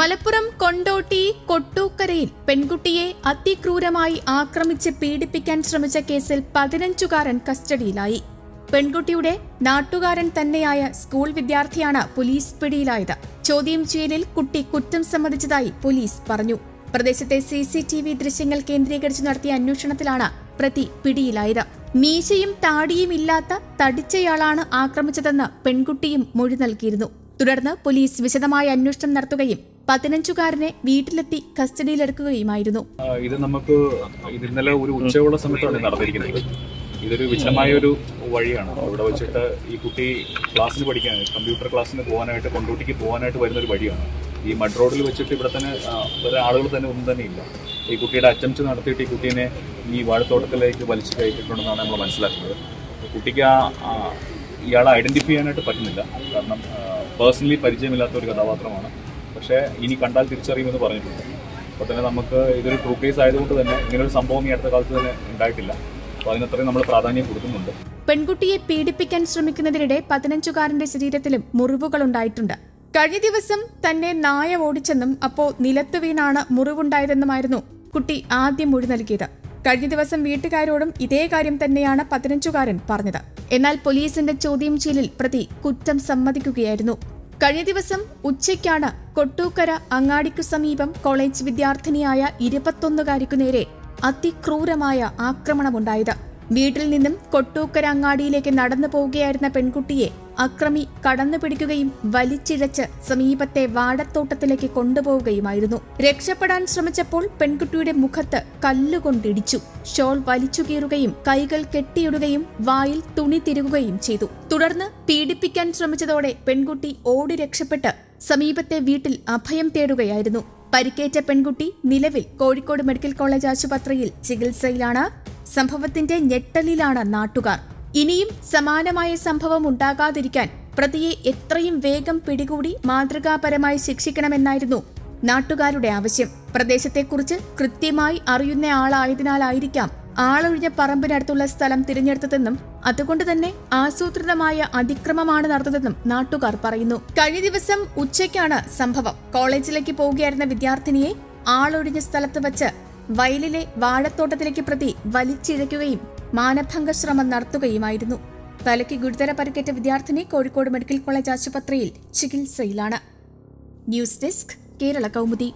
മലപ്പുറം കൊണ്ടോട്ടി കൊട്ടൂക്കരയിൽ പെൺകുട്ടിയെ അതിക്രൂരമായി ആക്രമിച്ച് പീഡിപ്പിക്കാൻ ശ്രമിച്ച കേസിൽ പതിനഞ്ചുകാരൻ കസ്റ്റഡിയിലായി. പെൺകുട്ടിയുടെ നാട്ടുകാരൻ തന്നെയായ സ്കൂൾ വിദ്യാർത്ഥിയാണ് പോലീസ് പിടിയിലായത്. ചോദ്യം ചെയ്യലിൽ കുട്ടി കുറ്റം സമ്മതിച്ചതായി പോലീസ് പറഞ്ഞു. പ്രദേശത്തെ സി സി ടി വി ദൃശ്യങ്ങൾ കേന്ദ്രീകരിച്ച് നടത്തിയ അന്വേഷണത്തിലാണ് പ്രതി പിടിയിലായത്. മീശയും താടിയും ഇല്ലാത്ത തടിച്ചയാളാണ് ആക്രമിച്ചതെന്ന് പെൺകുട്ടിയും മൊഴി നൽകിയിരുന്നു. തുടർന്ന് പോലീസ് വിശദമായ അന്വേഷണം നടത്തുകയും പതിനഞ്ചുകാരനെ വീട്ടിലെത്തി കസ്റ്റഡിയിലെടുക്കുകയുമായിരുന്നു. ഇത് നമുക്ക് ഇന്നലെ ഒരു ഉച്ചയുള്ള സമയത്താണ് നടന്നിരിക്കുന്നത്. ഇതൊരു വിശദമായ ഒരു വഴിയാണ്. ഇവിടെ വെച്ചിട്ട് ഈ കുട്ടി ക്ലാസ്സിന് പഠിക്കാൻ കമ്പ്യൂട്ടർ ക്ലാസ്സിന് പോകാനായിട്ട് കൊണ്ടോട്ടിക്ക് പോകാനായിട്ട് വരുന്ന ഒരു വഴിയാണ്. ഈ മഡ് റോഡിൽ വെച്ചിട്ട് ഇവിടെ തന്നെ ഒരാളുകൾ തന്നെ ഒന്നും തന്നെ ഇല്ല. ഈ കുട്ടിയുടെ അറ്റംപ്റ്റ് നടത്തിയിട്ട് ഈ കുട്ടീനെ ഈ വാഴത്തോട്ടത്തിലേക്ക് വലിച്ചു കയറ്റിട്ടുണ്ടെന്നാണ് നമ്മൾ മനസ്സിലാക്കുന്നത്. കുട്ടിക്ക് ആ, ഇയാളെ ഐഡന്റിഫൈ ചെയ്യാനായിട്ട് പറ്റുന്നില്ല. കാരണം പേഴ്സണലി പരിചയമില്ലാത്ത ഒരു കഥാപാത്രമാണ്. പക്ഷേ ഇനി കണ്ടാൽ തിരിച്ചറിയുമെന്ന് പറഞ്ഞിട്ടുണ്ട്. അപ്പോൾ തന്നെ നമുക്ക് ഇതൊരു ട്രൂ കേസ് ആയതുകൊണ്ട് തന്നെ ഇങ്ങനൊരു സംഭവം ഈ അടുത്ത കാലത്ത് തന്നെ ഉണ്ടായിട്ടില്ല. അപ്പോൾ അതിനത്രയും നമ്മൾ പ്രാധാന്യം കൊടുക്കുന്നുണ്ട്. പെൺകുട്ടിയെ പീഡിപ്പിക്കാൻ ശ്രമിക്കുന്നതിനിടെ പതിനഞ്ചുകാരന്റെ ശരീരത്തിലും മുറിവുകളുണ്ടായിട്ടുണ്ട് കഴിഞ്ഞ ദിവസം തന്നെ നായ ഓടിച്ചെന്നും അപ്പോ നിലത്ത് വീണാണ് മുറിവുണ്ടായതെന്നുമായിരുന്നു കുട്ടി ആദ്യം മൊഴി നൽകിയത്. കഴിഞ്ഞ ദിവസം വീട്ടുകാരോടും ഇതേ കാര്യം തന്നെയാണ് പതിനഞ്ചുകാരൻ പറഞ്ഞത്. എന്നാൽ പോലീസിന്റെ ചോദ്യം ചെയ്യലിൽ പ്രതി കുറ്റം സമ്മതിക്കുകയായിരുന്നു. കഴിഞ്ഞ ദിവസം ഉച്ചയ്ക്കാണ് കൊട്ടൂക്കര അങ്ങാടിക്കു സമീപം കോളേജ് വിദ്യാർത്ഥിനിയായ ഇരുപത്തൊന്നുകാരിക്കു നേരെ അതിക്രൂരമായ ആക്രമണമുണ്ടായത്. വീട്ടിൽ നിന്നും കൊട്ടൂക്കര അങ്ങാടിയിലേക്ക് നടന്നു പോവുകയായിരുന്ന പെൺകുട്ടിയെ അക്രമി കടന്നു പിടിക്കുകയും വലിച്ചിഴച്ച് സമീപത്തെ വാടത്തോട്ടത്തിലേക്ക് കൊണ്ടുപോവുകയുമായിരുന്നു. രക്ഷപ്പെടാൻ ശ്രമിച്ചപ്പോൾ പെൺകുട്ടിയുടെ മുഖത്ത് കല്ലുകൊണ്ടിടിച്ചു. ഷോൾ വലിച്ചു കീറുകയും കൈകൾ കെട്ടിയിടുകയും വായിൽ തുണി തിരുകുകയും ചെയ്തു. തുടർന്ന് പീഡിപ്പിക്കാൻ ശ്രമിച്ചതോടെ പെൺകുട്ടി ഓടി രക്ഷപ്പെട്ട് സമീപത്തെ വീട്ടിൽ അഭയം തേടുകയായിരുന്നു. പരിക്കേറ്റ പെൺകുട്ടി നിലവിൽ കോഴിക്കോട് മെഡിക്കൽ കോളേജ് ആശുപത്രിയിൽ ചികിത്സയിലാണ്. സംഭവത്തിന്റെ ഞെട്ടലിലാണ് നാട്ടുകാർ. ഇനിയും സമാനമായ സംഭവം ഉണ്ടാകാതിരിക്കാൻ പ്രതിയെ എത്രയും വേഗം പിടികൂടി മാതൃകാപരമായി ശിക്ഷിക്കണമെന്നായിരുന്നു നാട്ടുകാരുടെ ആവശ്യം. പ്രദേശത്തെക്കുറിച്ച് കൃത്യമായി അറിയുന്ന ആളായതിനാലായിരിക്കാം ആളൊഴിഞ്ഞ പറമ്പിനടുത്തുള്ള സ്ഥലം തിരഞ്ഞെടുത്തതെന്നും അതുകൊണ്ട് തന്നെ ആസൂത്രിതമായ അതിക്രമമാണ് നടന്നതെന്നും നാട്ടുകാർ പറയുന്നു. കഴിഞ്ഞ ദിവസം ഉച്ചയ്ക്കാണ് സംഭവം. കോളേജിലേക്ക് പോവുകയായിരുന്ന വിദ്യാർത്ഥിനിയെ ആളൊഴിഞ്ഞ സ്ഥലത്ത് വച്ച് വയലിലെ വാഴത്തോട്ടത്തിലേക്ക് പ്രതി വലിച്ചിഴയ്ക്കുകയും മാനഭംഗശ്രമം നടത്തുകയുമായിരുന്നു. തലയ്ക്ക് ഗുരുതര പരിക്കേറ്റ വിദ്യാർത്ഥിനി കോഴിക്കോട് മെഡിക്കൽ കോളേജ് ആശുപത്രിയിൽ ചികിത്സയിലാണ്. News desk Kerala Kaumudi.